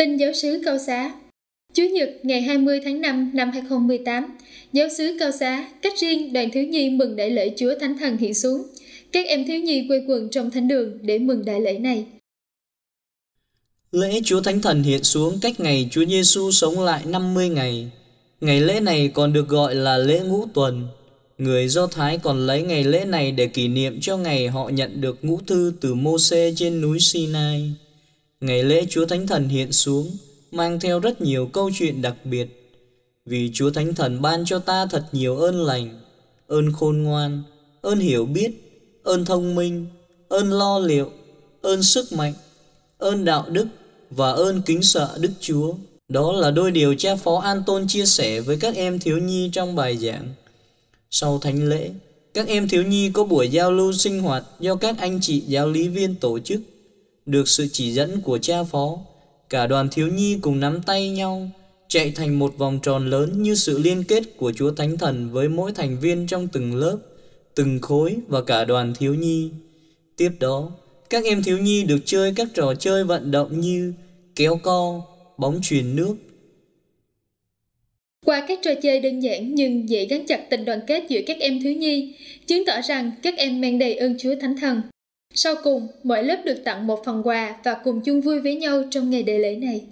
Tin giáo sứ Cao Xá Chủ nhật ngày 20 tháng 5 năm 2018, giáo sứ Cao Xá cách riêng đoàn thiếu nhi mừng đại lễ Chúa Thánh Thần hiện xuống. Các em thiếu nhi quây quần trong thánh đường để mừng đại lễ này. Lễ Chúa Thánh Thần hiện xuống cách ngày Chúa Giêsu sống lại 50 ngày. Ngày lễ này còn được gọi là lễ ngũ tuần. Người Do Thái còn lấy ngày lễ này để kỷ niệm cho ngày họ nhận được ngũ thư từ Môse trên núi Sinai. Ngày lễ Chúa Thánh Thần hiện xuống mang theo rất nhiều câu chuyện đặc biệt. Vì Chúa Thánh Thần ban cho ta thật nhiều ơn lành, ơn khôn ngoan, ơn hiểu biết, ơn thông minh, ơn lo liệu, ơn sức mạnh, ơn đạo đức và ơn kính sợ Đức Chúa. Đó là đôi điều cha phó An Tôn chia sẻ với các em thiếu nhi trong bài giảng. Sau thánh lễ, các em thiếu nhi có buổi giao lưu sinh hoạt do các anh chị giáo lý viên tổ chức, được sự chỉ dẫn của cha phó. Cả đoàn thiếu nhi cùng nắm tay nhau, chạy thành một vòng tròn lớn như sự liên kết của Chúa Thánh Thần với mỗi thành viên trong từng lớp, từng khối và cả đoàn thiếu nhi. Tiếp đó, các em thiếu nhi được chơi các trò chơi vận động như kéo co, bóng truyền nước. Qua các trò chơi đơn giản nhưng dễ gắn chặt tình đoàn kết giữa các em thiếu nhi, chứng tỏ rằng các em mang đầy ơn Chúa Thánh Thần. Sau cùng, mỗi lớp được tặng một phần quà và cùng chung vui với nhau trong ngày đại lễ này.